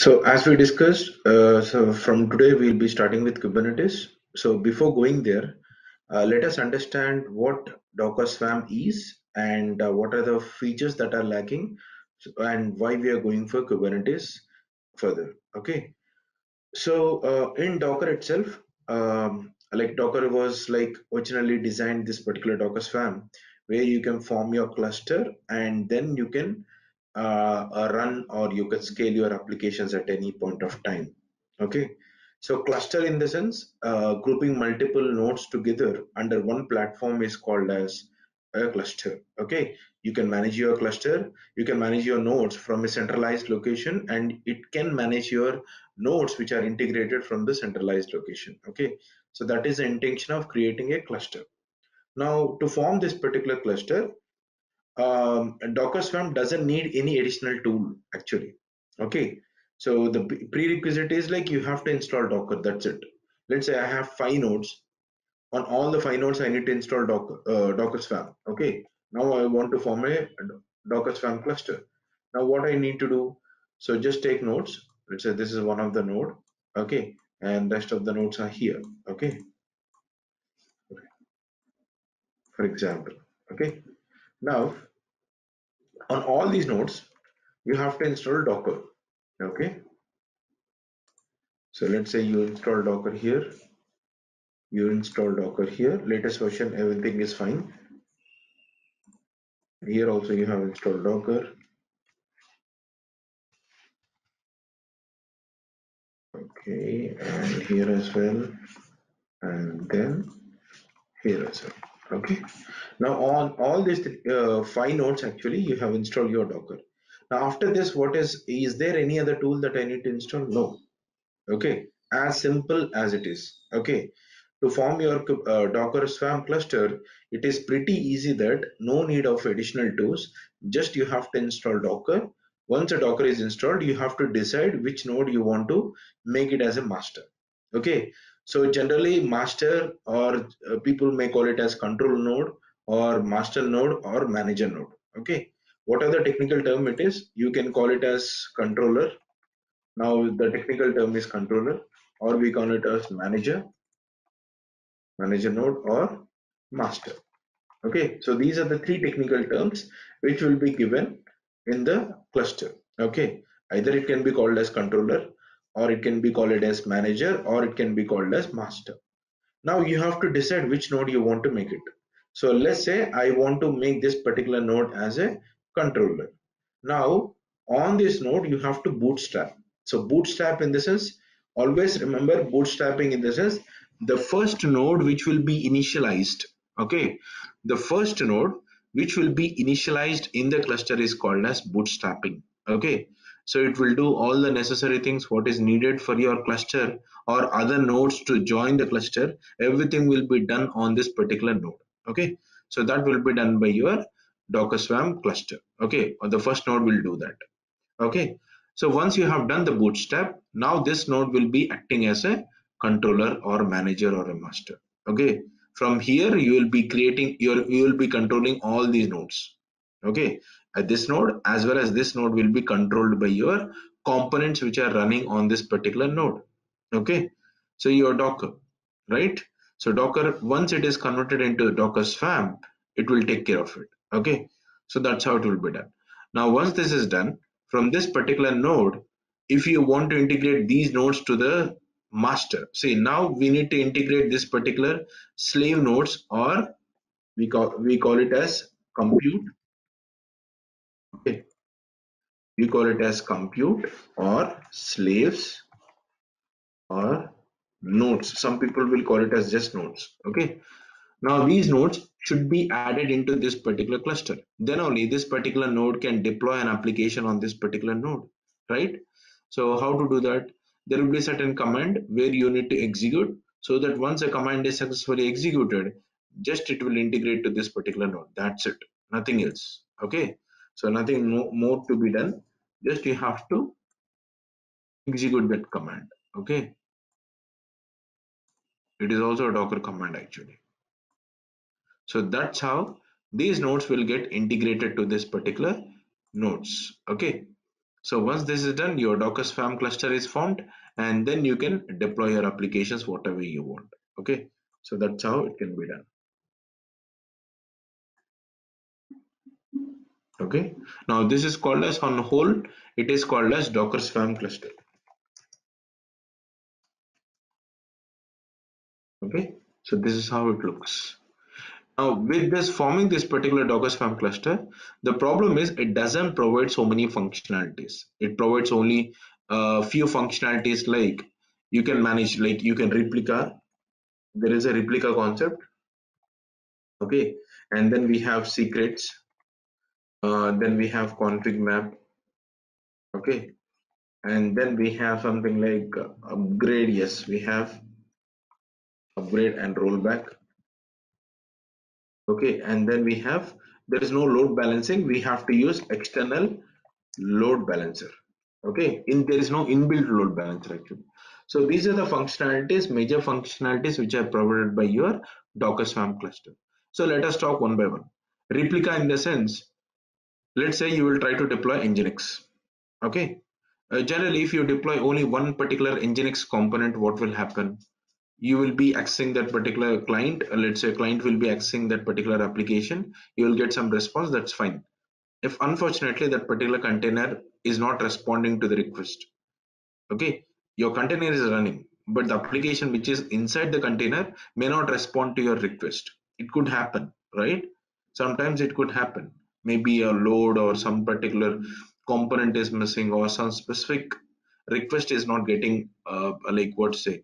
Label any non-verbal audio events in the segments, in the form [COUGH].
So as we discussed, uh, so from today we'll be starting with Kubernetes. So before going there, uh, let us understand what Docker Swarm is and uh, what are the features that are lacking and why we are going for Kubernetes further. Okay. So uh, in Docker itself, um, like Docker was like originally designed this particular Docker Swarm where you can form your cluster and then you can uh, uh, run or you can scale your applications at any point of time. Okay. So cluster in the sense, uh, grouping multiple nodes together under one platform is called as a cluster. Okay. You can manage your cluster, you can manage your nodes from a centralized location and it can manage your nodes which are integrated from the centralized location. Okay. So that is the intention of creating a cluster. Now to form this particular cluster, um, Docker Swarm doesn't need any additional tool actually. Okay, so the prerequisite is like you have to install Docker. That's it. Let's say I have five nodes. On all the five nodes, I need to install Docker, uh, Docker Swarm. Okay, now I want to form a Docker Swarm cluster. Now what I need to do? So just take nodes. Let's say this is one of the node. Okay, and rest of the nodes are here. Okay, for example. Okay, now on all these nodes, you have to install Docker. Okay, So let's say you install Docker here, you install Docker here, latest version, everything is fine. Here also you have installed Docker. Okay, and here as well, and then here as well. Okay. Now on all these uh, five nodes actually you have installed your Docker. Now after this, what is is there any other tool that I need to install? No. Okay, as simple as it is. Okay, to form your uh, Docker Swarm cluster, it is pretty easy that no need of additional tools. Just you have to install Docker. Once a Docker is installed, you have to decide which node you want to make it as a master. Okay, so generally master or uh, people may call it as control node or master node or manager node. Okay, what are the technical term it is? You can call it as controller now the technical term is controller or we call it as manager, manager node or master. Okay, so these are the three technical terms which will be given in the cluster. Okay, either it can be called as controller or it can be called as manager or it can be called as master. Now you have to decide which node you want to make it. So let's say I want to make this particular node as a controller. Now on this node you have to bootstrap. So bootstrap in the sense, always remember bootstrapping in the sense the first node which will be initialized. Okay, the first node which will be initialized in the cluster is called as bootstrapping. Okay, so it will do all the necessary things what is needed for your cluster or other nodes to join the cluster. Everything will be done on this particular node okay? So that will be done by your docker swarm cluster okay? Or the first node will do that okay? So once you have done the bootstrap now this node will be acting as a controller or manager or a master okay? From here you will be creating your you will be controlling all these nodes okay at this node as well as this node will be controlled by your components which are running on this particular node. Okay? So your docker right? So docker once it is converted into docker swarm it will take care of it. Okay? So that's how it will be done. Now once this is done from this particular node if you want to integrate these nodes to the master see now we need to integrate this particular slave nodes or we call we call it as compute okay. We call it as compute or slaves or nodes. Some people will call it as just nodes. Okay. Now these nodes should be added into this particular cluster. Then only this particular node can deploy an application on this particular node right? So how to do that? There will be certain command where you need to execute so that once a command is successfully executed just it will integrate to this particular node. That's it. Nothing else. Okay so nothing more to be done. Just you have to execute that command okay? It is also a docker command actually. So that's how these nodes will get integrated to this particular nodes okay? So once this is done your docker swarm cluster is formed and then you can deploy your applications whatever you want okay? So that's how it can be done okay. Now this is called as on whole it is called as docker swarm cluster. Okay. So this is how it looks. Now with this forming this particular docker swarm cluster the problem is it doesn't provide so many functionalities. It provides only a few functionalities like you can manage like you can replica. There is a replica concept. Okay. And then we have secrets uh, then we have config map okay? And then we have something like upgrade yes we have. Upgrade and rollback okay? And then we have there is no load balancing we have to use external load balancer okay? In there is no inbuilt load balancer actually. So these are the functionalities major functionalities which are provided by your docker swarm cluster. So let us talk one by one. Replica in the sense let's say you will try to deploy nginx okay? Uh, generally if you deploy only one particular nginx component what will happen? You will be accessing that particular client. Uh, let's say client will be accessing that particular application. You will get some response. That's fine. If unfortunately that particular container is not responding to the request okay? Your container is running but the application which is inside the container may not respond to your request. It could happen right? Sometimes it could happen maybe a load or some particular component is missing or some specific request is not getting uh, like what say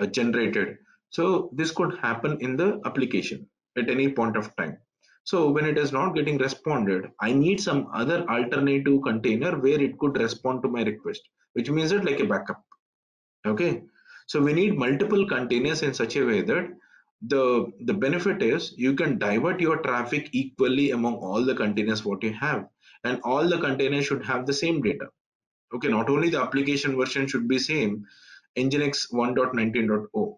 uh, generated. So this could happen in the application at any point of time. So when it is not getting responded i need some other alternative container where it could respond to my request which means it like a backup. Okay? So we need multiple containers in such a way that the the benefit is you can divert your traffic equally among all the containers what you have. And all the containers should have the same data. Okay not only the application version should be same nginx 1.19.0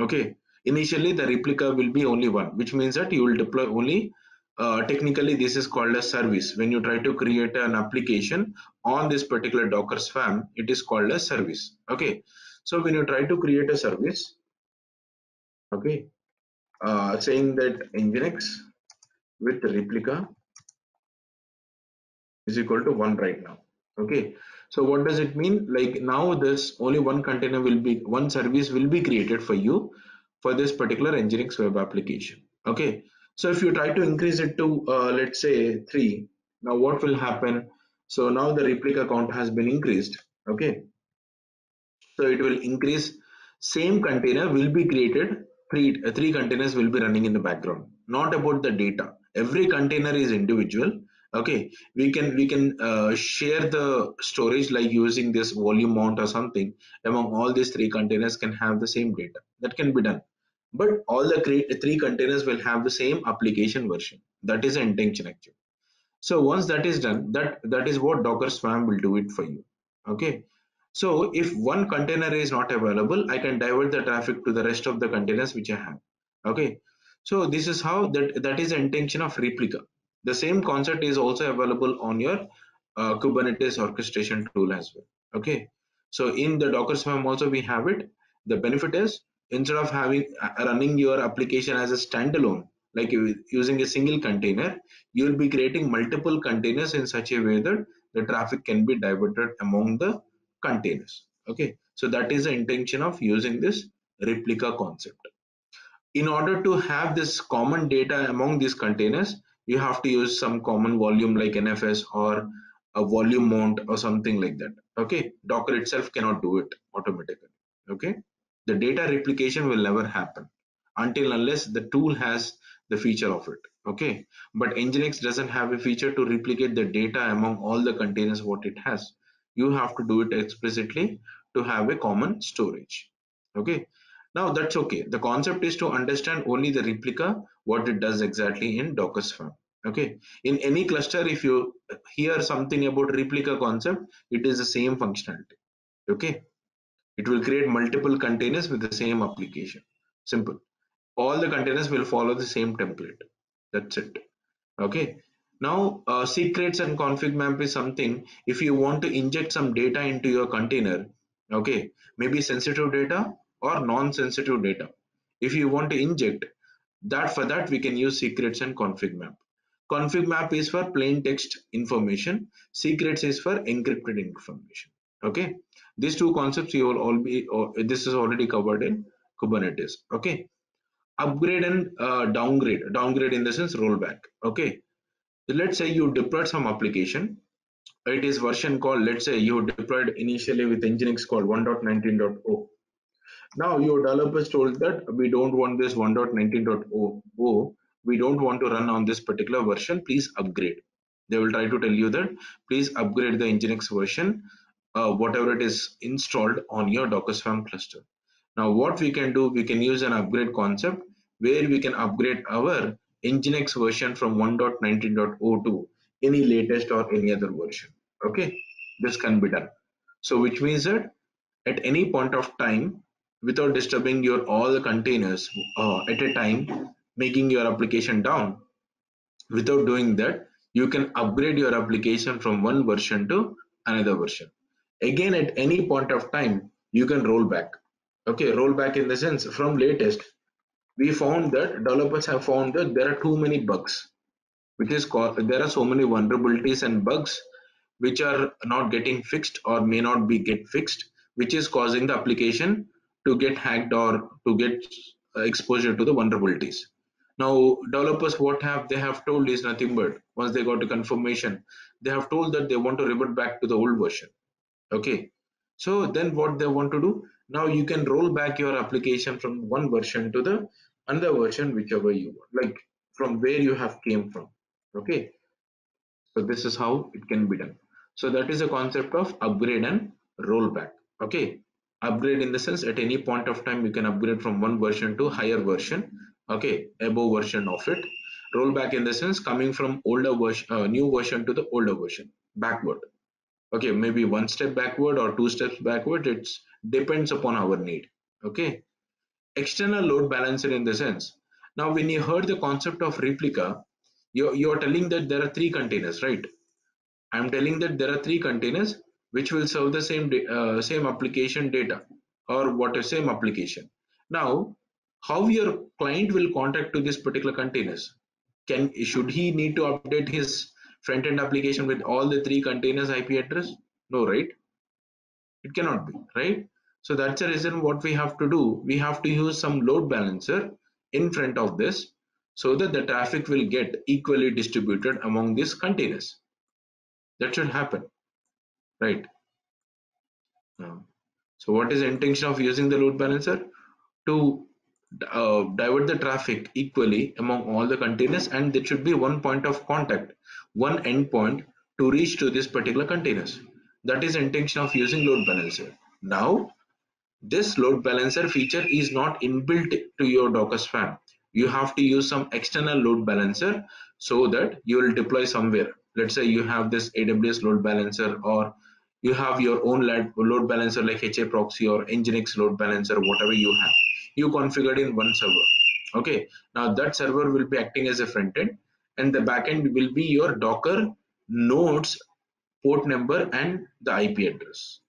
okay initially the replica will be only one which means that you will deploy only uh, technically this is called a service. When you try to create an application on this particular docker swarm it is called a service. Okay so when you try to create a service okay uh, saying that nginx with replica is equal to one right now. Okay. So what does it mean? Like now this only one container will be one service will be created for you for this particular nginx web application. Okay. So if you try to increase it to uh, let's say three now what will happen? So now the replica count has been increased. Okay. So it will increase. Same container will be created three uh, three containers will be running in the background not about the data. Every container is individual okay? We can we can uh, share the storage like using this volume mount or something. Among all these three containers can have the same data. That can be done. But all the three containers will have the same application version. That is the intention actually. So once that is done that that is what docker swarm will do it for you okay so if one container is not available i can divert the traffic to the rest of the containers which i have. Okay? So this is how that that is the intention of replica. The same concept is also available on your uh, kubernetes orchestration tool as well. Okay? So in the docker swarm also we have it. The benefit is instead of having uh, running your application as a standalone like using a single container you will be creating multiple containers in such a way that the traffic can be diverted among the containers. Okay? So that is the intention of using this replica concept. In order to have this common data among these containers you have to use some common volume like nfs or a volume mount or something like that. Okay? Docker itself cannot do it automatically. Okay? The data replication will never happen until unless the tool has the feature of it. Okay? But nginx doesn't have a feature to replicate the data among all the containers what it has you have to do it explicitly to have a common storage. Okay? Now that's okay. The concept is to understand only the replica what it does exactly in docker swarm okay? In any cluster if you hear something about replica concept it is the same functionality. Okay? It will create multiple containers with the same application. Simple. All the containers will follow the same template. That's it. Okay Now, uh, secrets and config map is something if you want to inject some data into your container, okay, maybe sensitive data or non-sensitive data. If you want to inject that for that we can use secrets and config map. Config map is for plain text information. Secrets is for encrypted information. Okay, these two concepts you will all be. Or this is already covered in Kubernetes. Okay, upgrade and uh, downgrade. Downgrade in the sense rollback. Okay, so let's say you deployed some application. It is version called. Let's say you deployed initially with Nginx called 1.19.0. Now your developers told that we don't want this 1.19.0 we don't want to run on this particular version please upgrade they will try to tell you that please upgrade the nginx version uh, whatever it is installed on your docker swarm cluster now what we can do we can use an upgrade concept where we can upgrade our nginx version from 1.19.0 to any latest or any other version. Okay? This can be done. So which means that at any point of time without disturbing your all the containers uh, at a time making your application down without doing that you can upgrade your application from one version to another version. Again at any point of time you can roll back. Okay? Roll back in the sense from latest we found that developers have found that there are too many bugs which is there are so many vulnerabilities and bugs which are not getting fixed or may not be get fixed which is causing the application to get hacked or to get uh, exposure to the vulnerabilities. Now developers what have they have told is nothing but once they got a confirmation they have told that they want to revert back to the old version. Okay. So then what they want to do? Now you can roll back your application from one version to the another version whichever you want like from where you have came from okay? So this is how it can be done. So that is a concept of upgrade and rollback okay? Upgrade in the sense at any point of time you can upgrade from one version to higher version okay? Above version of it. Rollback in the sense coming from older version uh, new version to the older version backward okay? Maybe one step backward or two steps backward it depends upon our need okay external load balancer in the sense now when you heard the concept of replica you're, you're telling that there are three containers right? I'm telling that there are three containers which will serve the same uh, same application data or what is same application. Now how your client will contact to this particular containers? Can should he need to update his front-end application with all the three containers ip address? No right? It cannot be right so that's the reason what we have to do. We have to use some load balancer in front of this so that the traffic will get equally distributed among these containers. That should happen right? So what is the intention of using the load balancer? To uh, divert the traffic equally among all the containers and there should be one point of contact one endpoint to reach to this particular containers. That is intention of using load balancer. Now this load balancer feature is not inbuilt to your docker swarm you have to use some external load balancer so that you will deploy somewhere. Let's say you have this aws load balancer or you have your own load balancer like ha proxy or nginx load balancer whatever you have. You configured in one server. Okay. Now that server will be acting as a front end and the backend will be your docker nodes port number and the ip address.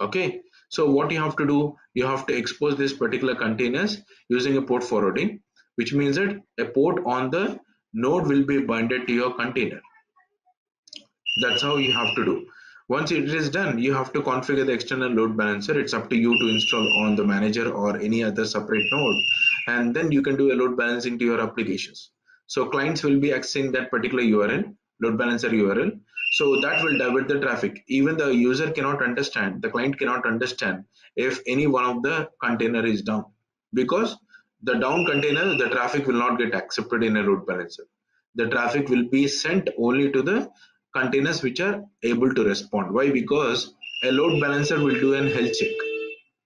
Okay so what you have to do you have to expose this particular containers using a port forwarding which means that a port on the node will be binded to your container that's how you have to do once it is done, you have to configure the external load balancer. It's up to you to install on the manager or any other separate node. And then you can do a load balancing to your applications. So clients will be accessing that particular URL, load balancer URL. So that will divert the traffic. Even the user cannot understand, the client cannot understand if any one of the container is down because the down container, the traffic will not get accepted in a load balancer. The traffic will be sent only to the containers which are able to respond. Why? Because a load balancer will do an health check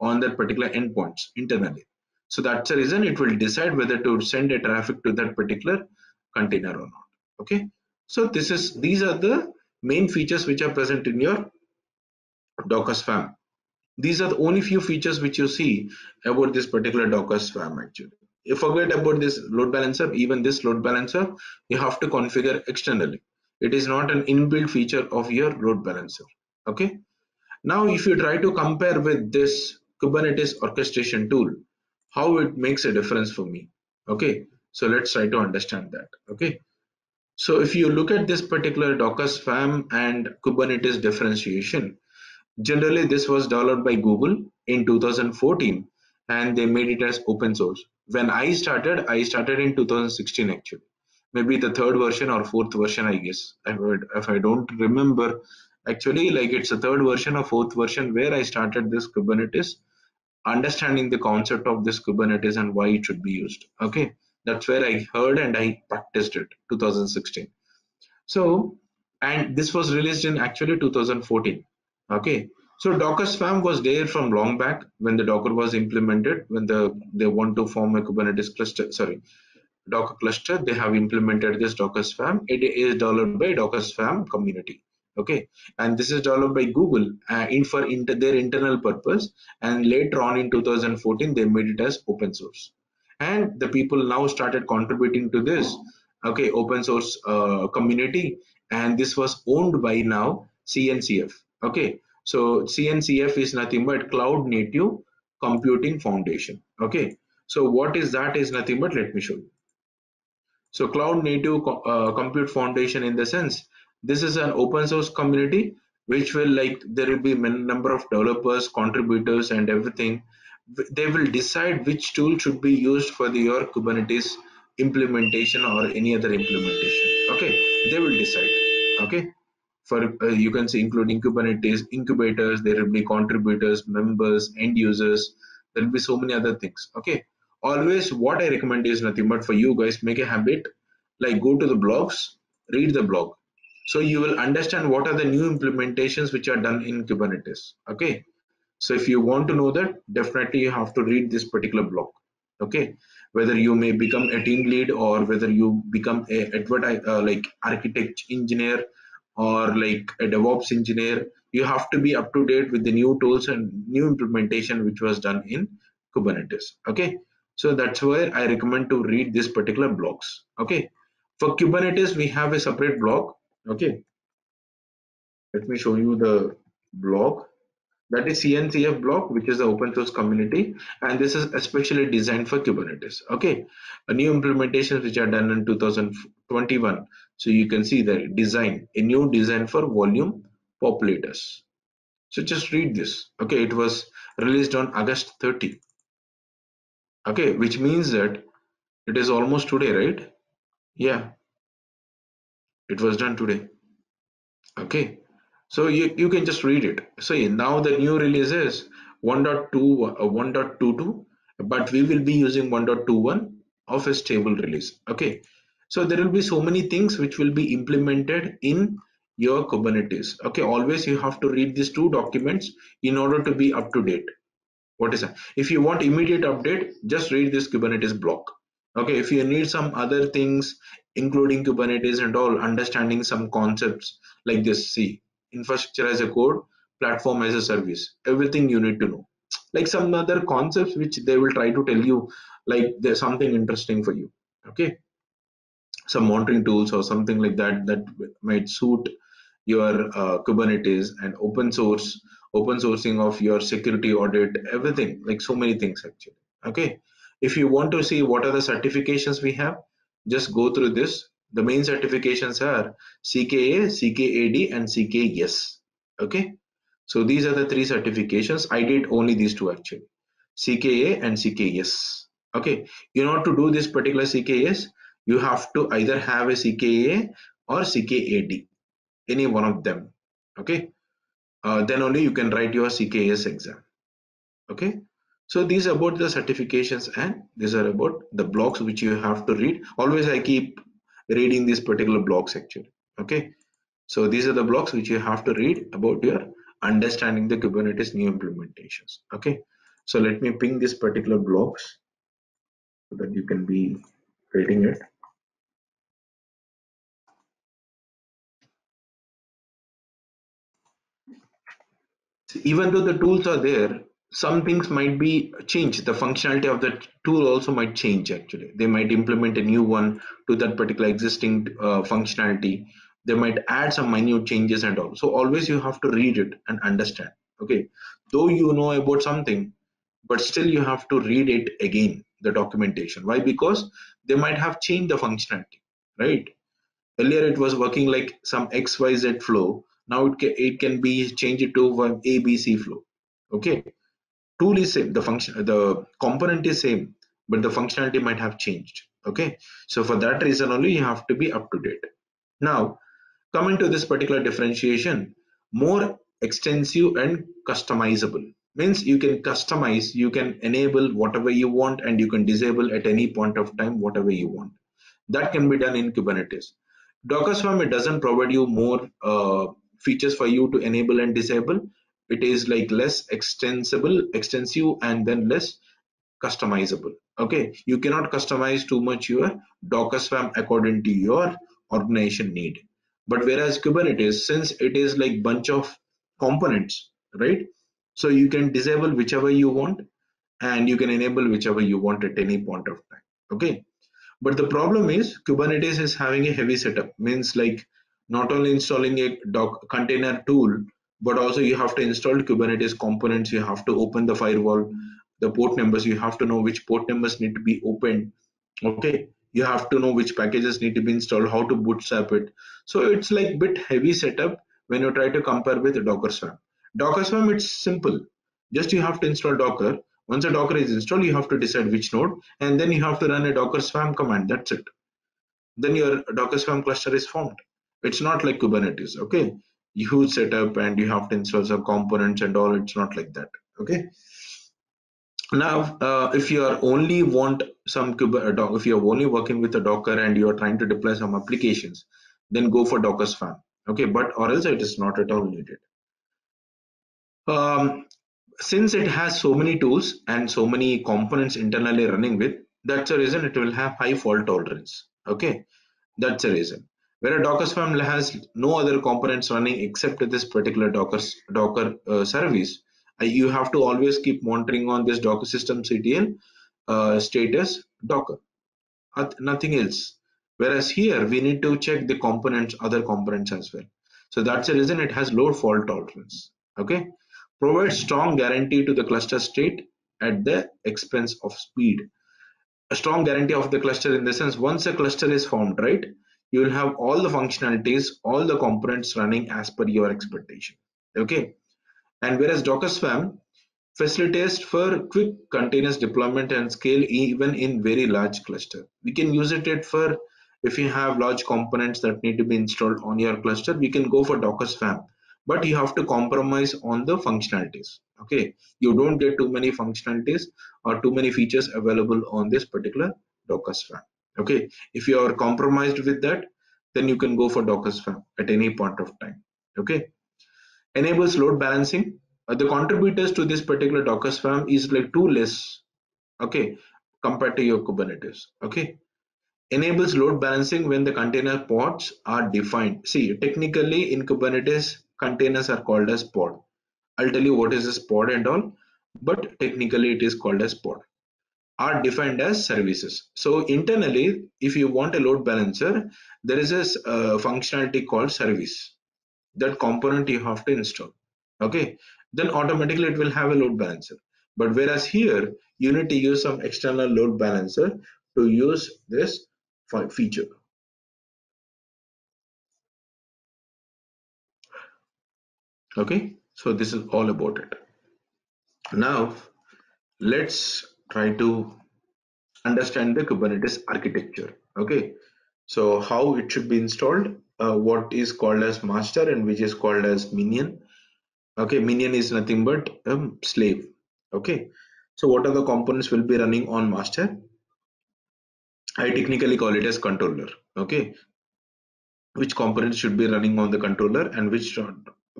on that particular endpoints internally. So that's the reason it will decide whether to send a traffic to that particular container or not. Okay. So this is these are the main features which are present in your Docker Swarm. These are the only few features which you see about this particular Docker Swarm actually. You forget about this load balancer, even this load balancer, you have to configure externally it is not an inbuilt feature of your load balancer okay now if you try to compare with this kubernetes orchestration tool how it makes a difference for me okay so let's try to understand that okay so if you look at this particular docker swarm and kubernetes differentiation generally this was developed by google in 2014 and they made it as open source. When i started i started in 2016 actually. Maybe the third version or fourth version i guess. If i don't remember actually like it's the third version or fourth version where i started this kubernetes understanding the concept of this kubernetes and why it should be used okay that's where i heard and i practiced it 2016 so and this was released in actually 2014 okay? So docker swarm was there from long back when the docker was implemented when the they want to form a kubernetes cluster sorry docker cluster they have implemented this docker swarm it is developed by docker swarm community okay? And this is developed by google uh, in for inter their internal purpose. And later on in 2014 they made it as open source and the people now started contributing to this okay open source uh, community. And this was owned by now cncf okay. So cncf is nothing but cloud native computing foundation okay. So what is that is nothing but let me show you. So cloud native uh, compute foundation in the sense this is an open source community which will like there will be many number of developers contributors and everything they will decide which tool should be used for the, your kubernetes implementation or any other implementation. Okay? They will decide. Okay? For uh, you can see including kubernetes incubators there will be contributors members end users there will be so many other things. Okay? Always what i recommend is nothing but for you guys make a habit like go to the blogs read the blog. So you will understand what are the new implementations which are done in kubernetes. Okay so if you want to know that definitely you have to read this particular blog okay? Whether you may become a team lead or whether you become a advertise uh, like architect engineer or like a devops engineer you have to be up to date with the new tools and new implementation which was done in kubernetes okay? So that's why i recommend to read this particular blogs okay? For kubernetes we have a separate blog okay? Let me show you the blog that is cncf block, which is the open source community and this is especially designed for kubernetes okay? A new implementations which are done in 2021 so you can see the design a new design for volume populators. So just read this okay? It was released on august 30 okay? Which means that it is almost today right? Yeah. It was done today okay so you, you can just read it. So now the new release is 1.2 uh, 1.22 but we will be using 1.21 of a stable release. Okay. So there will be so many things which will be implemented in your kubernetes. Okay. Always you have to read these two documents in order to be up to date. What is that? If you want immediate update just read this kubernetes block. Okay. If you need some other things including kubernetes and all understanding some concepts like this see infrastructure as a code platform as a service. Everything you need to know. Like some other concepts which they will try to tell you like there's something interesting for you okay? Some monitoring tools or something like that that might suit your uh, kubernetes and open source open sourcing of your security audit everything like so many things actually okay? If you want to see what are the certifications we have just go through this the main certifications are CKA, CKAD and CKS. Okay. So these are the three certifications. I did only these two actually. CKA and CKS. Okay. In order to do this particular CKS, you have to either have a CKA or CKAD. Any one of them. Okay. Uh, then only you can write your CKS exam. Okay. So these are about the certifications and these are about the blocks which you have to read. Always I keep reading this particular blocks actually. Okay? So these are the blocks which you have to read about your understanding the kubernetes new implementations. Okay? So let me ping these particular blocks so that you can be reading it. Even though the tools are there some things might be changed. The functionality of the tool also might change actually. They might implement a new one to that particular existing uh, functionality. They might add some minute changes and all. So always you have to read it and understand okay? Though you know about something but still you have to read it again the documentation. Why? Because they might have changed the functionality right? Earlier it was working like some xyz flow. Now it can, it can be changed to abc flow okay tool is same the function the component is same but the functionality might have changed okay? So for that reason only you have to be up to date. Now coming to this particular differentiation more extensive and customizable. Means you can customize you can enable whatever you want and you can disable at any point of time whatever you want. That can be done in kubernetes. Docker swarm it doesn't provide you more uh, features for you to enable and disable it is like less extensible extensive and then less customizable. Okay? You cannot customize too much your docker swarm according to your organization need. But whereas kubernetes since it is like bunch of components right? So you can disable whichever you want and you can enable whichever you want at any point of time. Okay? But the problem is kubernetes is having a heavy setup. Means like not only installing a doc container tool but also you have to install kubernetes components you have to open the firewall the port numbers you have to know which port numbers need to be opened okay? You have to know which packages need to be installed how to bootstrap it. So it's like bit heavy setup when you try to compare with docker swarm. Docker swarm it's simple. Just you have to install docker. Once a docker is installed you have to decide which node and then you have to run a docker swarm command. That's it. Then your docker swarm cluster is formed. It's not like kubernetes okay huge setup and you have to install some components and all it's not like that okay? Now uh, if you are only want some uh, if you're only working with a docker and you're trying to deploy some applications then go for docker swarm okay? But or else it is not at all needed um, since it has so many tools and so many components internally running with that's the reason it will have high fault tolerance okay? That's the reason where a docker swarm has no other components running except this particular docker docker uh, service you have to always keep monitoring on this docker system ctl uh, status docker. Nothing else. Whereas here we need to check the components other components as well. So that's the reason it has low fault tolerance okay? Provide strong guarantee to the cluster state at the expense of speed. A strong guarantee of the cluster in the sense once a cluster is formed right you will have all the functionalities all the components running as per your expectation okay and whereas Docker Swarm facilitates for quick continuous deployment and scale even in very large cluster. We can use it for if you have large components that need to be installed on your cluster, we can go for Docker Swarm. But you have to compromise on the functionalities. Okay, you don't get too many functionalities or too many features available on this particular Docker Swarm. Okay, if you are compromised with that, then you can go for Docker Swarm at any point of time. Okay? Enables load balancing. Uh, the contributors to this particular docker swarm is like two less okay compared to your kubernetes. Okay? Enables load balancing when the container pods are defined. See technically in kubernetes containers are called as pod. I'll tell you what is this pod and all but technically it is called as pod are defined as services. So internally if you want a load balancer there is a uh, functionality called service. That component you have to install. Okay? Then automatically it will have a load balancer. But whereas here you need to use some external load balancer to use this feature. Okay? So this is all about it. Now let's try to understand the kubernetes architecture okay? So how it should be installed uh, what is called as master and which is called as minion okay? Minion is nothing but a slave okay? So what are the components will be running on master? I technically call it as controller okay? Which components should be running on the controller and which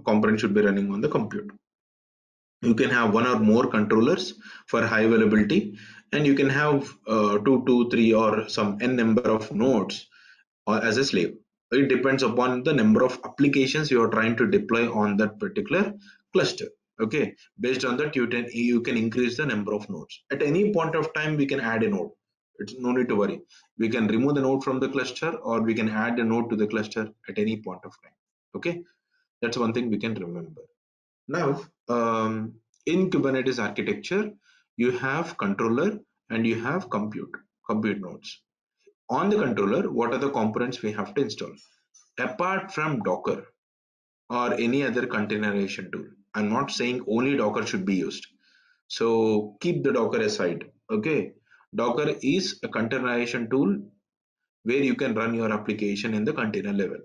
component should be running on the compute you can have one or more controllers for high availability and you can have uh, two two three or some n number of nodes uh, as a slave it depends upon the number of applications you are trying to deploy on that particular cluster okay based on that you can you can increase the number of nodes at any point of time we can add a node It's no need to worry. We can remove the node from the cluster or we can add a node to the cluster at any point of time. Okay, that's one thing we can remember. Now, um, in Kubernetes architecture, you have controller and you have compute, compute nodes. On the controller, what are the components we have to install? Apart from Docker or any other containerization tool. I'm not saying only Docker should be used. So keep the Docker aside. Okay. Docker is a containerization tool where you can run your application in the container level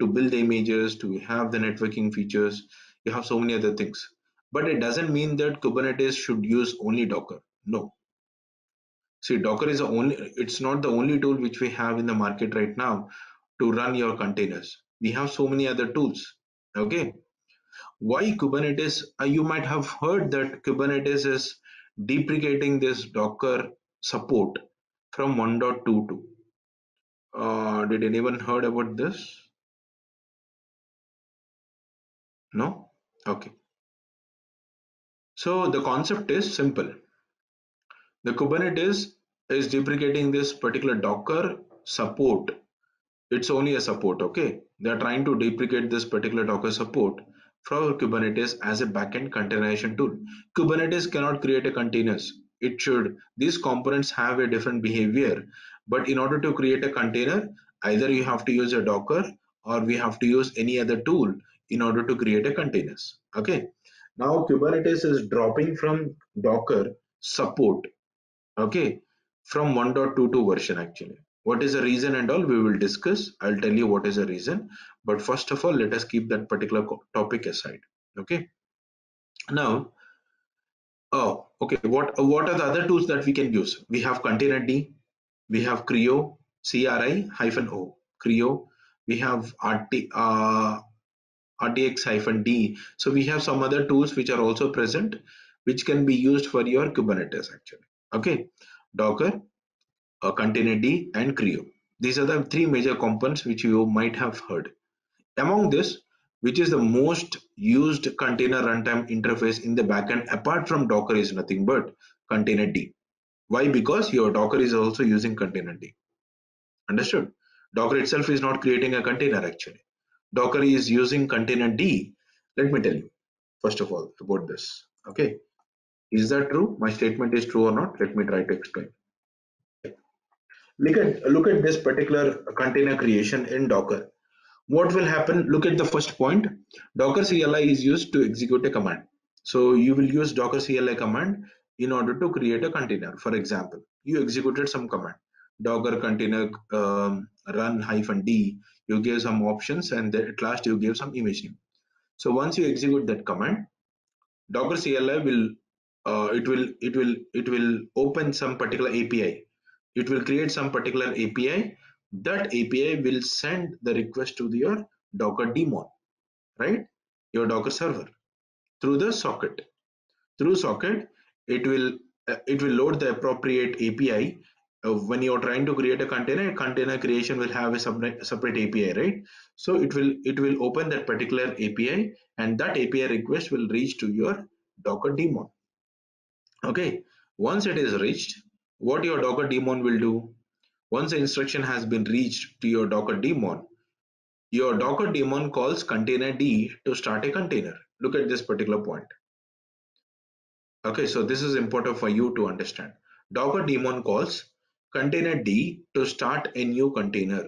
to build the images, to have the networking features. You have so many other things. But it doesn't mean that Kubernetes should use only Docker. No. See, Docker is the only, it's not the only tool which we have in the market right now to run your containers. We have so many other tools. Okay why Kubernetes? Uh, you might have heard that Kubernetes is deprecating this Docker support from 1.22. Uh, did anyone heard about this? No? Okay. So the concept is simple. The Kubernetes is deprecating this particular Docker support. It's only a support, okay? They're trying to deprecate this particular Docker support for Kubernetes as a backend containerization tool. Kubernetes cannot create a containers. It should, these components have a different behavior, but in order to create a container, either you have to use a Docker or we have to use any other tool in order to create a containers. Okay. Now Kubernetes is dropping from Docker support. Okay. From 1.22 version actually what is the reason and all we will discuss i'll tell you what is the reason but first of all let us keep that particular topic aside okay now oh okay what what are the other tools that we can use we have containerd we have CRI-O cri hyphen o CRI-O we have rt uh, rtx hyphen d. So we have some other tools which are also present which can be used for your kubernetes actually. Okay? Docker uh, containerd and CRI-O. These are the three major components which you might have heard. Among this which is the most used container runtime interface in the backend apart from docker is nothing but containerd why? Because your docker is also using containerd understood? Docker itself is not creating a container actually docker is using container D, let me tell you first of all about this okay? Is that true? My statement is true or not? Let me try to explain. Look at look at this particular container creation in docker. What will happen? Look at the first point. Docker cli is used to execute a command. So you will use docker cli command in order to create a container. For example you executed some command. Docker container um, run hyphen d you gave some options and then at last you give some image name. So once you execute that command docker cli will uh, it will it will it will open some particular api it will create some particular API that API will send the request to your docker daemon right? Your docker server through the socket. Through socket it will uh, it will load the appropriate API Uh, when you're trying to create a container container creation will have a separate, separate API right? So it will it will open that particular API and that API request will reach to your docker daemon. Okay? Once it is reached what your docker daemon will do? Once the instruction has been reached to your docker daemon your docker daemon calls container d to start a container. Look at this particular point. Okay? So this is important for you to understand. Docker daemon calls containerd to start a new container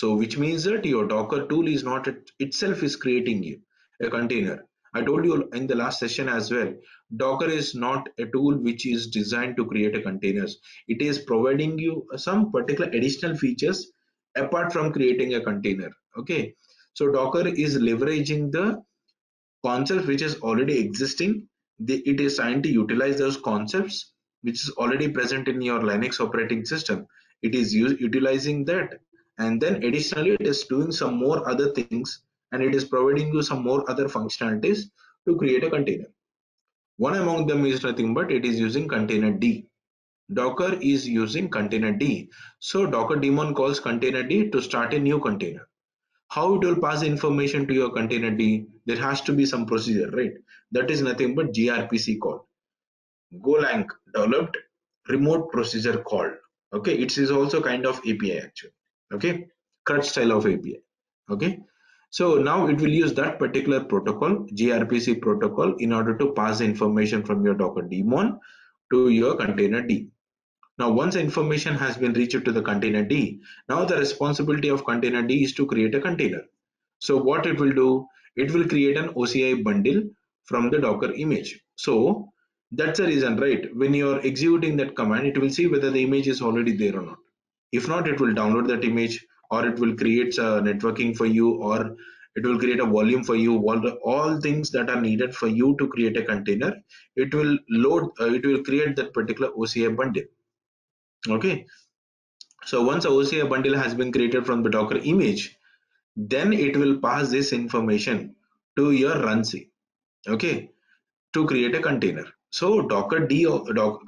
so which means that your docker tool is not itself is creating you a container I told you in the last session as well, Docker is not a tool which is designed to create a containers. It is providing you some particular additional features apart from creating a container. Okay. So Docker is leveraging the concept which is already existing. It is trying to utilize those concepts which is already present in your Linux operating system. It is utilizing that and then additionally it is doing some more other things and it is providing you some more other functionalities to create a container. One among them is nothing but it is using container D. Docker is using container D. So Docker daemon calls container D to start a new container. How it will pass information to your container D? There has to be some procedure, right? That is nothing but gRPC call. Golang developed remote procedure call. okay it is also kind of api actually okay CRUD style of api okay. So now it will use that particular protocol grpc protocol in order to pass information from your docker daemon to your container d. Now once information has been reached to the container d now the responsibility of container d is to create a container. So what it will do? It will create an oci bundle from the docker image. So that's the reason right? When you're executing that command it will see whether the image is already there or not. If not it will download that image or it will create a networking for you or it will create a volume for you all, the, all things that are needed for you to create a container it will load uh, it will create that particular oci bundle. Okay? So once a oci bundle has been created from the docker image then it will pass this information to your runc okay? To create a container so dockerd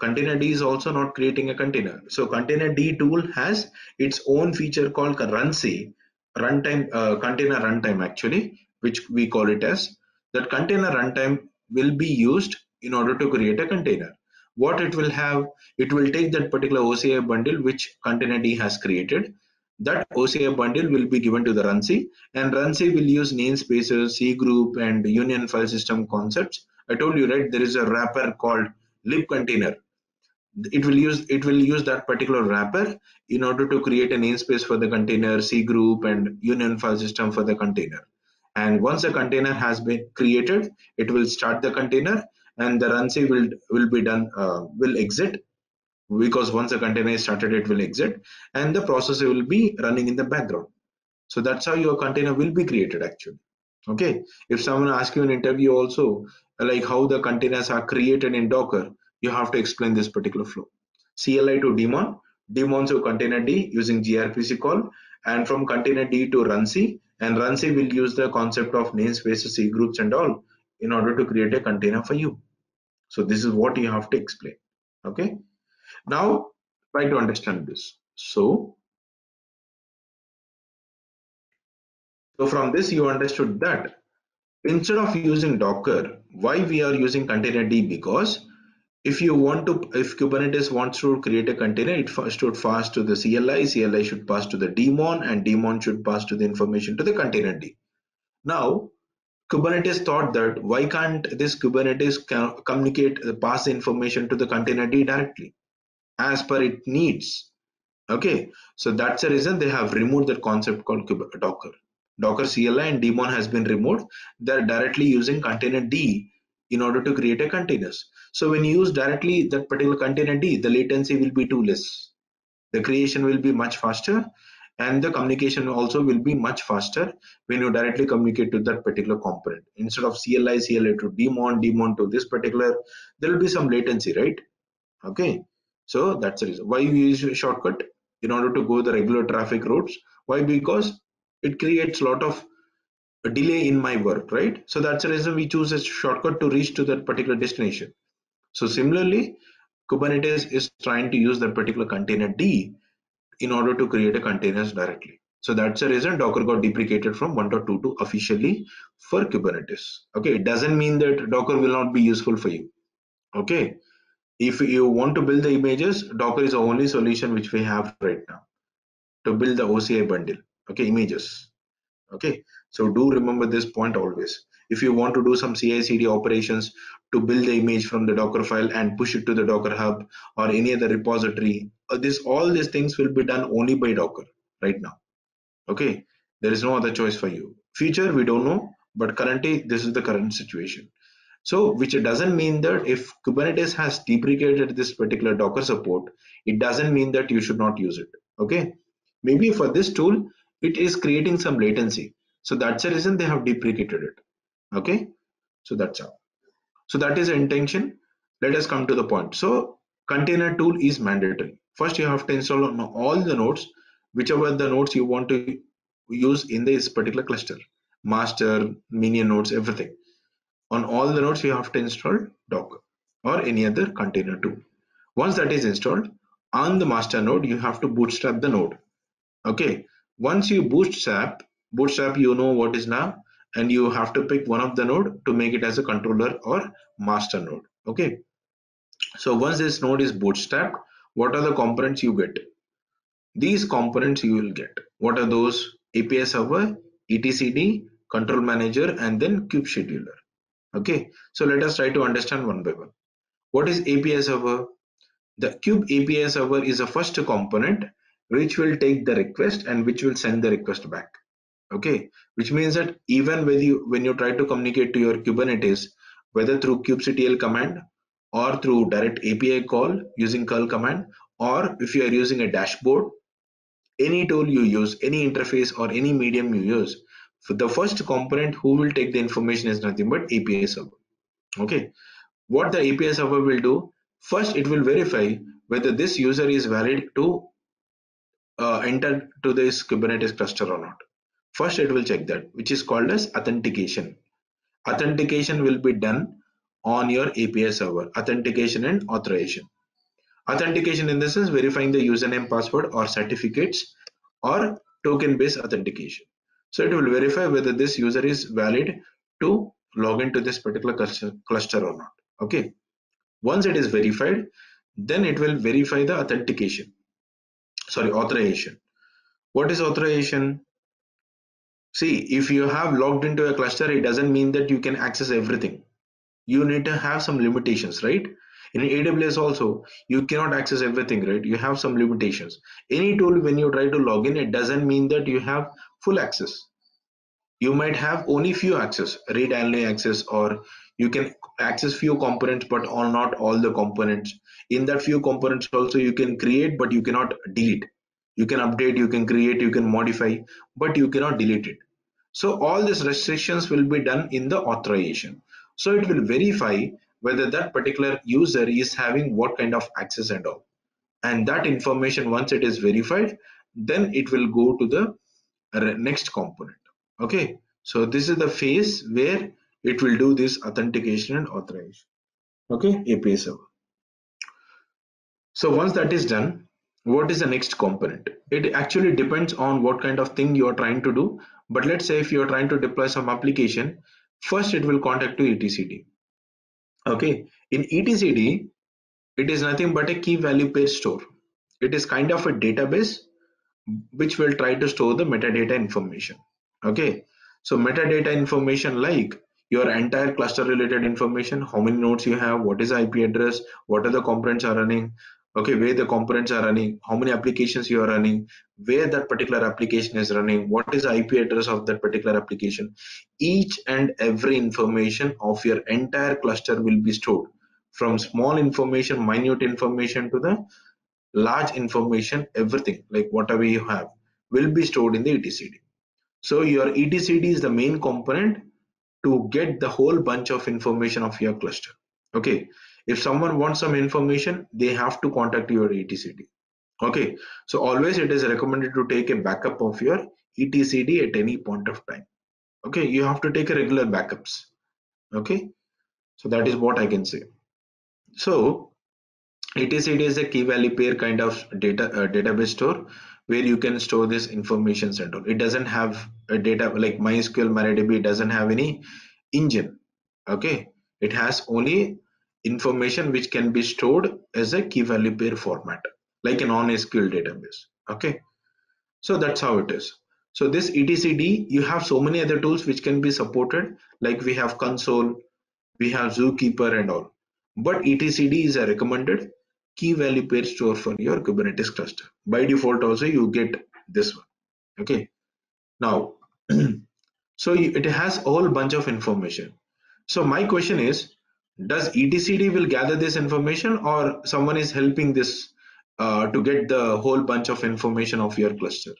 container d is also not creating a container. So containerd tool has its own feature called runc runtime uh, container runtime actually which we call it as. That container runtime will be used in order to create a container. What it will have it will take that particular oci bundle which containerd has created. That OCI bundle will be given to the runc and runc will use namespaces, C group and union file system concepts. I told you right there is a wrapper called libcontainer. It will use it will use that particular wrapper in order to create a namespace for the container, C group and union file system for the container. And once a container has been created, it will start the container and the runc will will be done uh, will exit because once a container is started it will exit and the process will be running in the background so that's how your container will be created actually okay if someone asks you an interview also like how the containers are created in docker you have to explain this particular flow. Cli to daemon daemon to containerd using grpc call and from containerd to runc and runc will use the concept of namespaces c groups and all in order to create a container for you. So this is what you have to explain okay? Now try to understand this. So, so from this you understood that instead of using Docker, why we are using containerd because if you want to if kubernetes wants to create a container it should pass to the cli cli should pass to the daemon and daemon should pass to the information to the containerd now kubernetes thought that why can't this kubernetes communicate pass information to the containerd directly as per it needs? Okay so that's the reason they have removed that concept called docker docker cli and daemon has been removed. They're directly using containerd in order to create a containers. So when you use directly that particular containerd the latency will be too less. The creation will be much faster and the communication also will be much faster when you directly communicate to that particular component. Instead of cli cli to daemon daemon to this particular there will be some latency right? Okay. So that's the reason. Why we use shortcut? In order to go the regular traffic routes. Why? Because it creates a lot of delay in my work right? So that's the reason we choose a shortcut to reach to that particular destination. So similarly kubernetes is trying to use that particular containerd in order to create a containers directly. So that's the reason docker got deprecated from 1.2 to officially for kubernetes. Okay it doesn't mean that docker will not be useful for you. Okay if you want to build the images docker is the only solution which we have right now to build the oci bundle okay images okay so do remember this point always if you want to do some ci cd operations to build the image from the docker file and push it to the docker hub or any other repository uh, this all these things will be done only by docker right now okay there is no other choice for you future we don't know but currently this is the current situation so which doesn't mean that if Kubernetes has deprecated this particular Docker support, it doesn't mean that you should not use it. Okay. Maybe for this tool, it is creating some latency. So that's the reason they have deprecated it. Okay. So that's how. So that is intention. Let us come to the point. So container tool is mandatory. First, you have to install on all the nodes, whichever the nodes you want to use in this particular cluster, master, minion nodes, everything on all the nodes you have to install docker or any other container tool once that is installed on the master node you have to bootstrap the node okay once you bootstrap bootstrap you know what is now and you have to pick one of the node to make it as a controller or master node okay? So once this node is bootstrapped what are the components you get? These components you will get. What are those? Api server etcd control manager and then kube scheduler okay? So let us try to understand one by one. What is api server? The kube api server is the first component which will take the request and which will send the request back. Okay? Which means that even when you when you try to communicate to your kubernetes whether through kubectl command or through direct api call using curl command or if you are using a dashboard any tool you use, any interface or any medium you use, the first component who will take the information is nothing but API server. Okay, what the API server will do, first it will verify whether this user is valid to Uh, enter to this Kubernetes cluster or not. First it will check that, which is called as authentication. Authentication will be done on your API server, authentication and authorization. Authentication in this is verifying the username, password or certificates or token based authentication. So it will verify whether this user is valid to log into this particular cluster or not. Okay. Once it is verified, then it will verify the authentication. Sorry, authorization. What is authorization? See, if you have logged into a cluster, it doesn't mean that you can access everything. You need to have some limitations, right? in aws also you cannot access everything right you have some limitations any tool when you try to log in it doesn't mean that you have full access you might have only few access read only access or you can access few components but all not all the components. In that few components also you can create but you cannot delete. You can update you can create you can modify but you cannot delete it. So all these restrictions will be done in the authorization. So it will verify whether that particular user is having what kind of access and all. And that information once it is verified then it will go to the next component. Okay? So this is the phase where it will do this authentication and authorization. Okay? API server so once that is done what is the next component? It actually depends on what kind of thing you are trying to do. But let's say if you are trying to deploy some application first it will contact to etcd okay? In etcd it is nothing but a key value pair store. It is kind of a database which will try to store the metadata information. Okay? So metadata information like your entire cluster related information how many nodes you have what is ip address what are the components are running okay where the components are running how many applications you are running where that particular application is running what is ip address of that particular application. Each and every information of your entire cluster will be stored. From small information minute information to the large information everything like whatever you have will be stored in the etcd so your etcd is the main component to get the whole bunch of information of your cluster. Okay? If someone wants some information they have to contact your etcd okay? So always it is recommended to take a backup of your etcd at any point of time. Okay? You have to take regular backups. Okay? So that is what i can say. So etcd is a key value pair kind of data uh, database store where you can store this information all. It doesn't have data like mysql mariadb doesn't have any engine okay? It has only information which can be stored as a key value pair format like a non-SQL database okay? So that's how it is. So this etcd you have so many other tools which can be supported like we have Consul we have zookeeper and all. But etcd is a recommended key value pair store for your kubernetes cluster. By default also you get this one okay now [CLEARS THROAT] so it has a whole bunch of information. So my question is does etcd will gather this information or someone is helping this uh, to get the whole bunch of information of your cluster?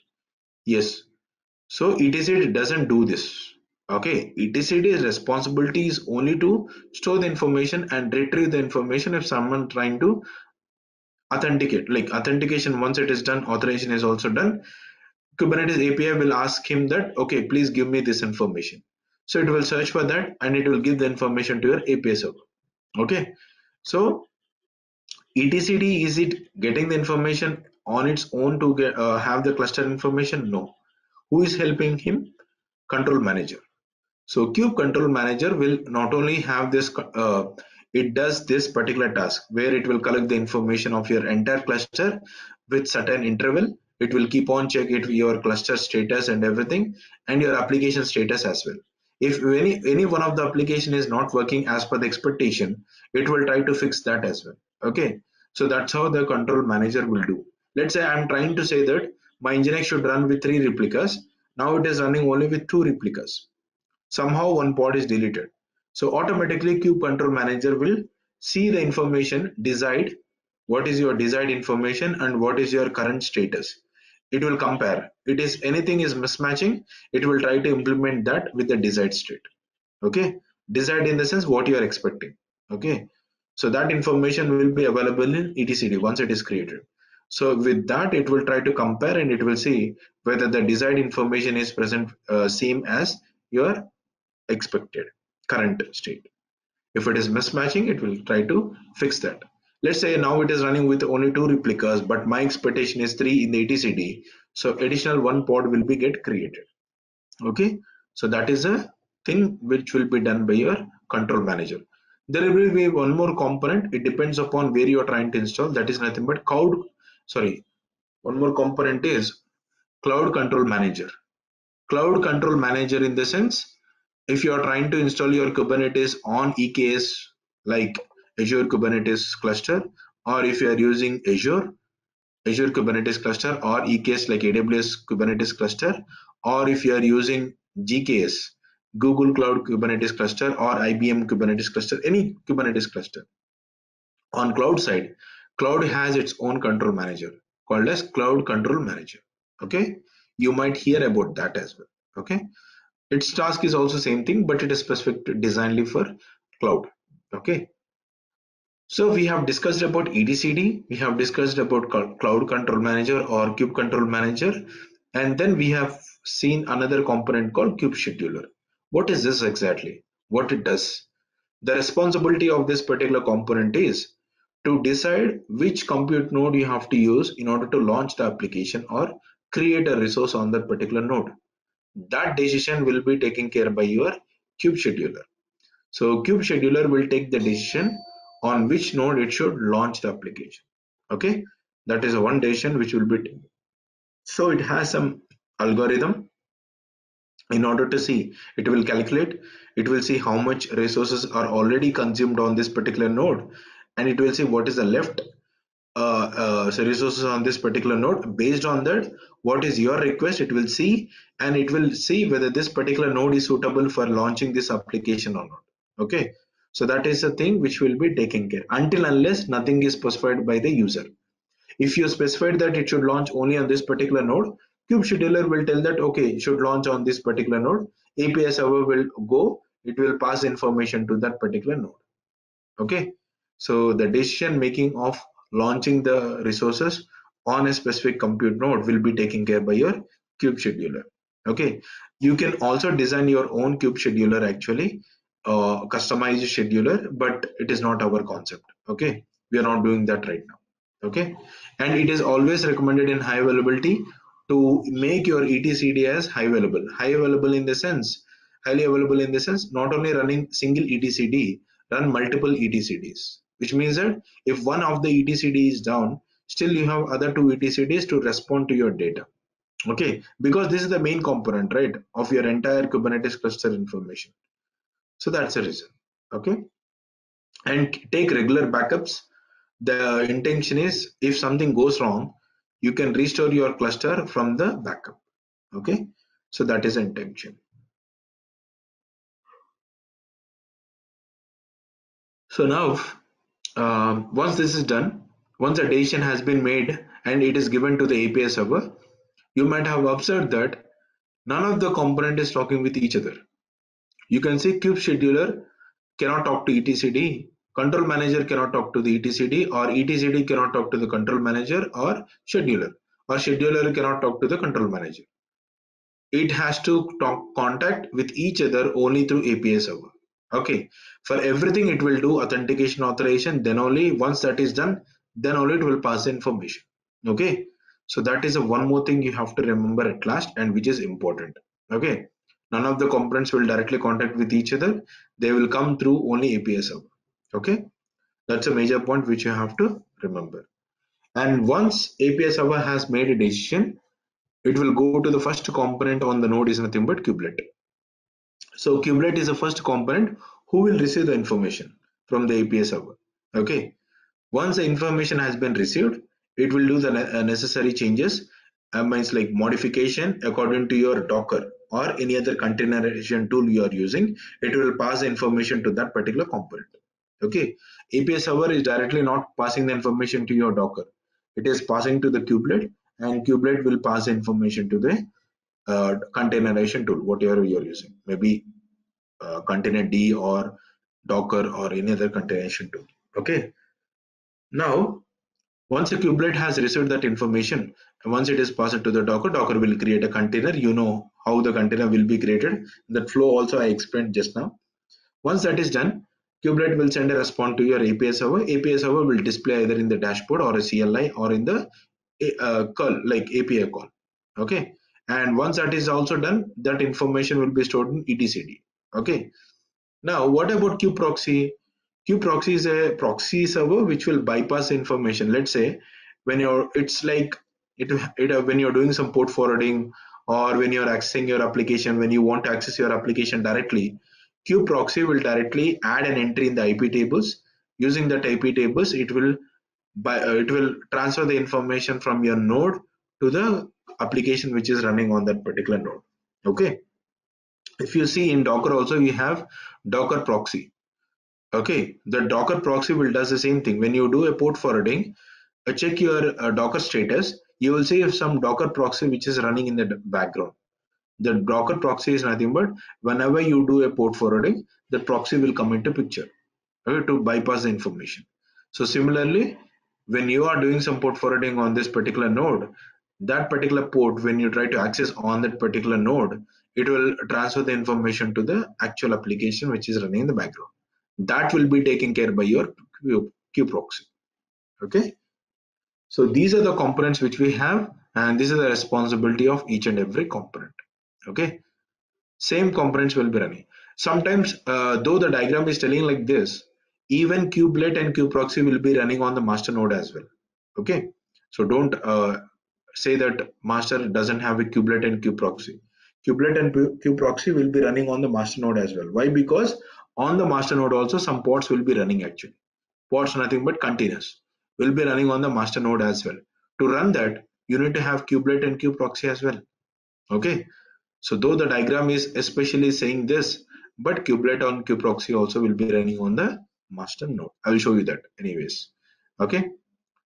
Yes. So etcd doesn't do this. Okay? Etcd's responsibility is only to store the information and retrieve the information if someone trying to authenticate. Like authentication once it is done authorization is also done kubernetes api will ask him that okay please give me this information. So it will search for that and it will give the information to your api server. Okay? So etcd is it getting the information on its own to get uh, have the cluster information? No. Who is helping him? Control manager. So kube control manager will not only have this uh, it does this particular task where it will collect the information of your entire cluster with certain interval it will keep on check it your cluster status and everything and your application status as well. If any any one of the application is not working as per the expectation it will try to fix that as well. Okay? So that's how the control manager will do. Let's say i'm trying to say that my nginx should run with three replicas. Now it is running only with two replicas. Somehow one pod is deleted. So automatically kube control manager will see the information decide what is your desired information and what is your current status it will compare. It is anything is mismatching it will try to implement that with the desired state. Okay? Desired in the sense what you are expecting. Okay? So that information will be available in etcd once it is created. So with that it will try to compare and it will see whether the desired information is present uh, same as your expected current state. If it is mismatching it will try to fix that let's say now it is running with only two replicas but my expectation is three in the etcd so additional one pod will be get created. Okay? So that is a thing which will be done by your control manager. There will be one more component. It depends upon where you are trying to install. That is nothing but cloud sorry one more component is cloud control manager. Cloud control manager in the sense if you are trying to install your kubernetes on eks like Azure Kubernetes cluster or if you are using Azure Azure Kubernetes cluster or EKS like AWS Kubernetes cluster or if you are using GKS Google Cloud Kubernetes cluster or IBM Kubernetes cluster any Kubernetes cluster on cloud side cloud has its own control manager called as cloud control manager. Okay? You might hear about that as well. Okay? Its task is also same thing but it is specific designed for cloud. Okay so we have discussed about etcd, we have discussed about cloud control manager or kube control manager and then we have seen another component called kube scheduler. What is this exactly? What it does? The responsibility of this particular component is to decide which compute node you have to use in order to launch the application or create a resource on that particular node. That decision will be taken care by your kube scheduler. So kube scheduler will take the decision on which node it should launch the application. Okay? That is a one decision which will be taken. So it has some algorithm. In order to see it will calculate. It will see how much resources are already consumed on this particular node. And it will see what is the left uh, uh, so resources on this particular node. Based on that what is your request it will see. And it will see whether this particular node is suitable for launching this application or not. Okay so that is a thing which will be taken care until unless nothing is specified by the user. If you specified that it should launch only on this particular node, Kube scheduler will tell that okay, it should launch on this particular node. API server will go, it will pass information to that particular node. Okay, so the decision making of launching the resources on a specific compute node will be taken care by your kube scheduler okay you can also design your own kube scheduler actually uh, customized scheduler but it is not our concept. Okay? We are not doing that right now. Okay? And it is always recommended in high availability to make your etcd as high available. High available in the sense highly available in the sense not only running single etcd run multiple etcds which means that if one of the etcd is down still you have other two etcds to respond to your data. Okay? Because this is the main component right of your entire kubernetes cluster information so that's the reason okay? And take regular backups. The intention is if something goes wrong you can restore your cluster from the backup okay? So that is intention. So now uh, once this is done once a decision has been made and it is given to the API server you might have observed that none of the component is talking with each other you can see kube scheduler cannot talk to etcd control manager cannot talk to the etcd or etcd cannot talk to the control manager or scheduler or scheduler cannot talk to the control manager. It has to talk contact with each other only through api server. Okay. For everything it will do authentication authorization then only once that is done then only it will pass the information. Okay. So that is a one more thing you have to remember at last and which is important. Okay none of the components will directly contact with each other they will come through only api server okay that's a major point which you have to remember and once API server has made a decision, it will go to the first component on the node is nothing but kubelet. So kubelet is the first component who will receive the information from the API server. Okay. Once the information has been received, it will do the uh, necessary changes, uh, means like modification according to your Docker or any other containerization tool you are using. It will pass the information to that particular component. Okay. API server is directly not passing the information to your Docker. It is passing to the kubelet and kubelet will pass information to the uh, containerization tool, whatever you're using, maybe uh, containerd or Docker or any other containerization tool. Okay. Now, once a kubelet has received that information, once it is passed to the Docker, Docker will create a container. You know how the container will be created. That flow also I explained just now. Once that is done, kubelet will send a response to your API server. API server will display either in the dashboard or a CLI or in the uh, call like API call. Okay and once that is also done that information will be stored in etcd okay now what about kubeproxy kubeproxy is a proxy server which will bypass information. Let's say when you're it's like it, it when you're doing some port forwarding or when you're accessing your application when you want to access your application directly kubeproxy will directly add an entry in the ip tables. Using that ip tables it will by uh, it will transfer the information from your node to the application which is running on that particular node. Okay? If you see in docker also we have docker proxy okay the docker proxy will does the same thing. When you do a port forwarding uh, check your uh, docker status. You will see if some docker proxy which is running in the background. The docker proxy is nothing but whenever you do a port forwarding the proxy will come into picture okay, to bypass the information. So similarly when you are doing some port forwarding on this particular node that particular port when you try to access on that particular node it will transfer the information to the actual application which is running in the background that will be taken care by your kubeproxy okay? So these are the components which we have and this is the responsibility of each and every component. Okay? Same components will be running. Sometimes uh, though the diagram is telling like this even kubelet and kubeproxy will be running on the master node as well. Okay? So don't uh, say that master doesn't have a kubelet and kubeproxy kubelet and kubeproxy will be running on the master node as well. Why? Because on the master node also some pods will be running actually. Pods nothing but containers will be running on the master node as well. To run that you need to have kubelet and kubeproxy as well. Okay? So though the diagram is especially saying this but kubelet on kubeproxy also will be running on the master node. I will show you that anyways. Okay?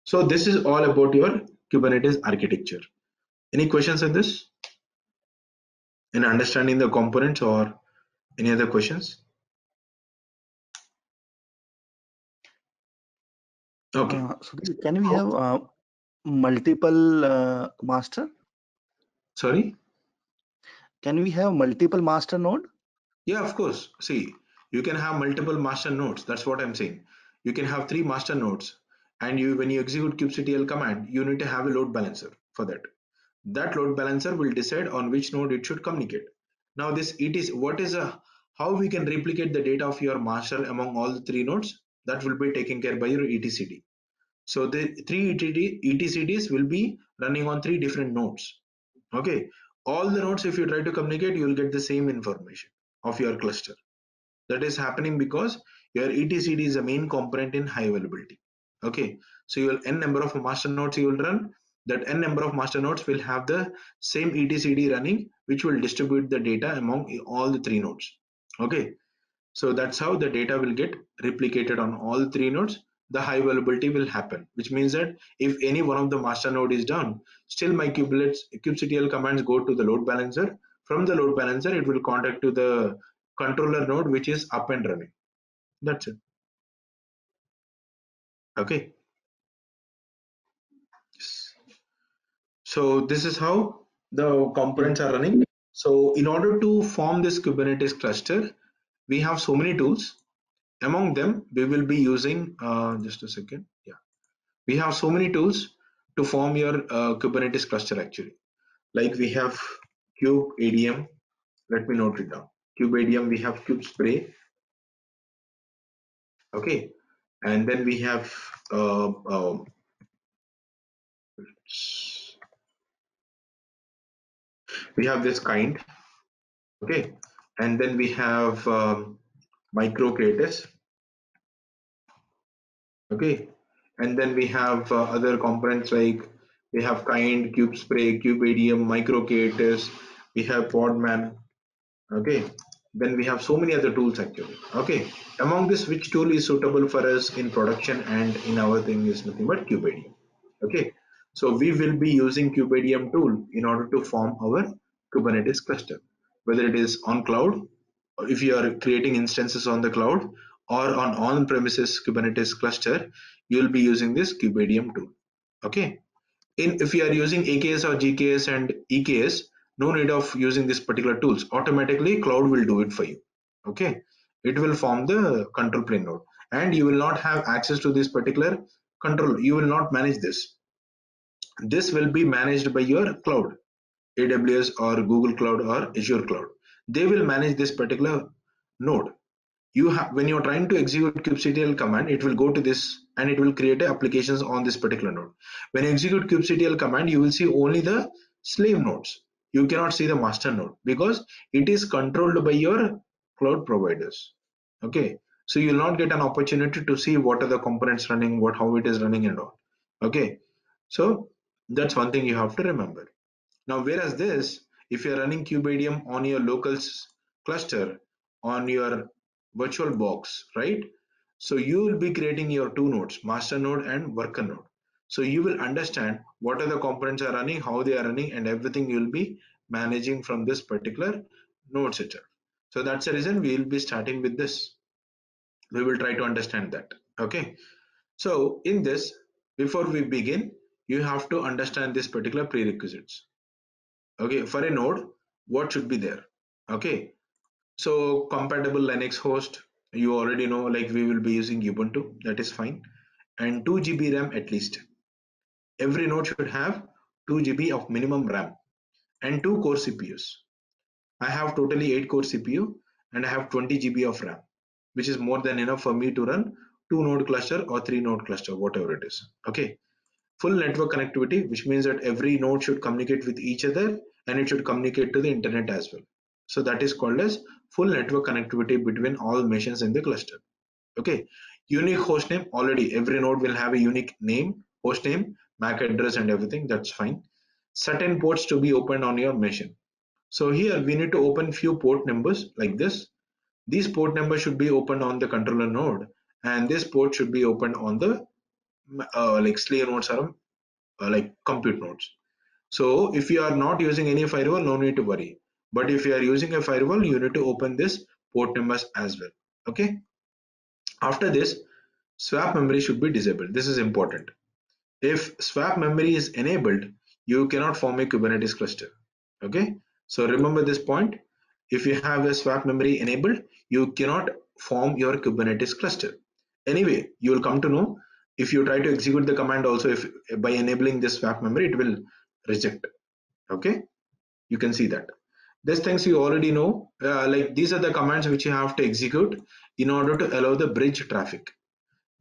So this is all about your Kubernetes architecture. Any questions on this? In understanding the components or any other questions? Okay. Uh, so can we have uh, multiple uh, master? Sorry? Can we have multiple master node? Yeah, of course. See, you can have multiple master nodes. That's what I'm saying. You can have three master nodes and you when you execute kubectl command you need to have a load balancer for that that load balancer will decide on which node it should communicate now this it is what is a how we can replicate the data of your master among all the three nodes that will be taken care by your etcd so the three etcds will be running on three different nodes. Okay? All the nodes if you try to communicate you will get the same information of your cluster. That is happening because your etcd is a main component in high availability. Okay? So you will n number of master nodes you will run. That n number of master nodes will have the same etcd running which will distribute the data among all the three nodes. Okay so that's how the data will get replicated on all three nodes. The high availability will happen which means that if any one of the master node is down still my kubelets kubectl commands go to the load balancer. From the load balancer it will contact to the controller node which is up and running. That's it. Okay. So this is how the components are running. So in order to form this kubernetes cluster we have so many tools. Among them we will be using uh, just a second yeah. We have so many tools to form your uh, kubernetes cluster actually. Like we have cube adm let me note it down. kubeadm we have Kubespray. Okay. And then we have uh, nodes. We have this kind, okay, and then we have um, micro okay, and then we have uh, other components like we have kind, Kubespray, ADM, micro creators, we have podman, okay. Then we have so many other tools actually. Okay. Among this which tool is suitable for us in production and in our thing is nothing but kubeadm okay. So we will be using kubeadm tool in order to form our kubernetes cluster whether it is on cloud or if you are creating instances on the cloud or on on-premises kubernetes cluster you will be using this kubeadm tool. Okay? In if you are using aks or gks and eks no need of using this particular tools. Automatically cloud will do it for you. Okay? It will form the control plane node. And you will not have access to this particular control. You will not manage this. This will be managed by your cloud aws or google cloud or azure cloud. They will manage this particular node. You have when you're trying to execute kubectl command it will go to this and it will create applications on this particular node. When you execute kubectl command you will see only the slave nodes. You cannot see the master node because it is controlled by your cloud providers. Okay? So you will not get an opportunity to see what are the components running what how it is running and all. Okay? So that's one thing you have to remember now whereas this if you are running kubeadm on your local cluster on your virtual box right so you will be creating your two nodes master node and worker node so you will understand what are the components are running, how they are running and everything you will be managing from this particular node itself. So that's the reason we will be starting with this. We will try to understand that. Okay. So in this, before we begin, you have to understand this particular prerequisites. Okay. For a node, what should be there? Okay. So compatible Linux host, you already know like we will be using Ubuntu, that is fine. And 2 GB RAM at least Every node should have 2 GB of minimum RAM and 2 core CPUs. I have totally 8 core CPU and I have 20 GB of RAM which is more than enough for me to run 2 node cluster or 3 node cluster whatever it is okay full network connectivity which means that every node should communicate with each other and it should communicate to the internet as well so that is called as full network connectivity between all machines in the cluster okay unique hostname already every node will have a unique name hostname MAC address and everything, that's fine. Certain ports to be opened on your machine. So here we need to open few port numbers like this. These port numbers should be opened on the controller node and this port should be opened on the uh, like slave nodes or uh, like compute nodes. So if you are not using any firewall, no need to worry. But if you are using a firewall, you need to open this port numbers as well. Okay. After this, swap memory should be disabled. This is important. If swap memory is enabled, you cannot form a Kubernetes cluster. Okay, so remember this point. If you have a swap memory enabled, you cannot form your Kubernetes cluster. Anyway, you will come to know if you try to execute the command also if by enabling this swap memory, it will reject. Okay, you can see that. These things you already know, uh, like these are the commands which you have to execute in order to allow the bridge traffic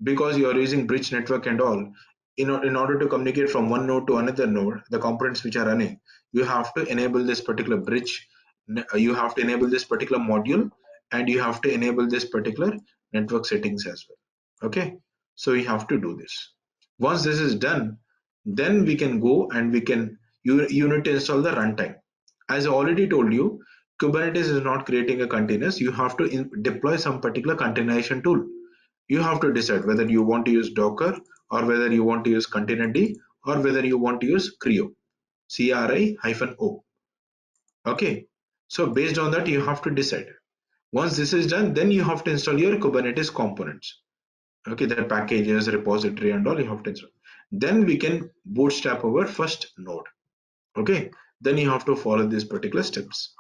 because you are using bridge network and all in, in order to communicate from one node to another node, the components which are running, you have to enable this particular bridge, you have to enable this particular module, and you have to enable this particular network settings as well. Okay, so you have to do this. Once this is done, then we can go and we can you, you need to install the runtime. As I already told you, Kubernetes is not creating a containers. You have to in, deploy some particular containerization tool. You have to decide whether you want to use Docker or whether you want to use containerd or whether you want to use CRI-O, C-R-I-O. Okay, so based on that you have to decide. Once this is done, then you have to install your Kubernetes components. Okay, the packages, repository and all you have to install. Then we can bootstrap our first node. Okay, then you have to follow these particular steps.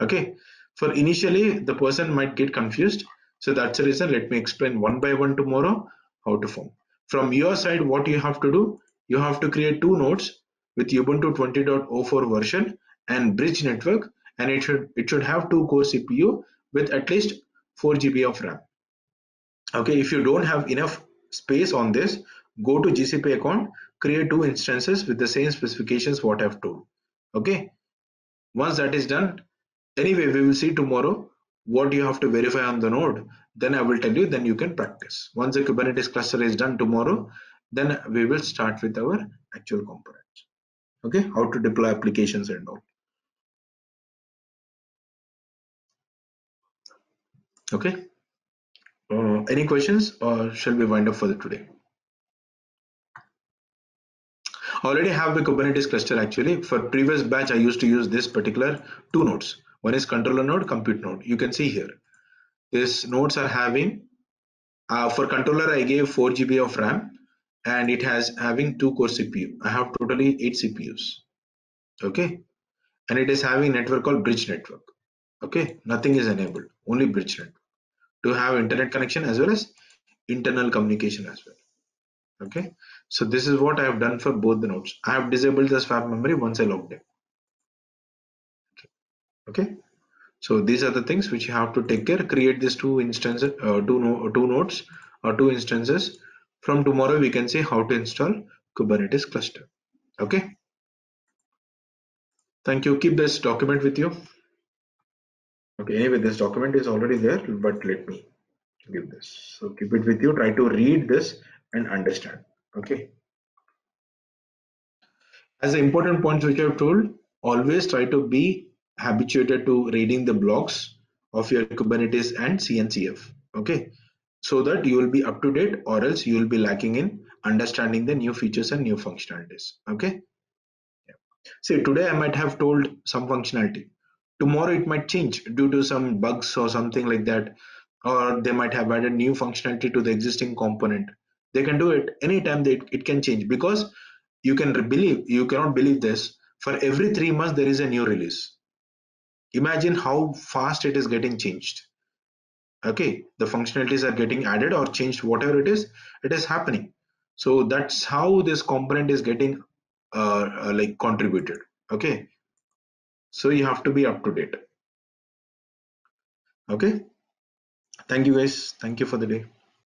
Okay, for initially the person might get confused. So that's the reason let me explain one by one tomorrow how to form. From your side, what you have to do, you have to create two nodes with Ubuntu 20.04 version and bridge network and it should it should have two core CPU with at least 4 GB of RAM. Okay, if you don't have enough space on this, go to GCP account, create two instances with the same specifications what I've told. Okay. Once that is done, anyway, we will see tomorrow what you have to verify on the node. Then I will tell you, then you can practice. Once the Kubernetes cluster is done tomorrow, then we will start with our actual components. Okay, how to deploy applications and all. Okay. Any questions or shall we wind up for the today? already have the Kubernetes cluster actually. For previous batch, I used to use this particular two nodes. One is controller node, compute node. You can see here. These nodes are having, uh, for controller, I gave 4 GB of RAM and it has having two core CPU. I have totally eight CPUs. Okay. And it is having network called bridge network. Okay. Nothing is enabled, only bridge network to have internet connection as well as internal communication as well. Okay? So this is what I have done for both the nodes. I have disabled the swap memory once I logged in. Okay? So these are the things which you have to take care create these two instances uh, two, no, two nodes or two instances. From tomorrow we can see how to install Kubernetes cluster. Okay? Thank you. Keep this document with you okay anyway this document is already there but let me give this. So keep it with you. Try to read this and understand. Okay? As the important points which i've told always try to be habituated to reading the blogs of your kubernetes and cncf okay? So that you will be up to date or else you will be lacking in understanding the new features and new functionalities. Okay? Yeah. see today i might have told some functionality tomorrow it might change due to some bugs or something like that or they might have added new functionality to the existing component. They can do it anytime they, it can change because you can believe you cannot believe this. For every three months there is a new release. Imagine how fast it is getting changed. Okay the functionalities are getting added or changed whatever it is it is happening. So that's how this component is getting uh, uh, like contributed. Okay so you have to be up to date. Okay? Thank you guys. Thank you for the day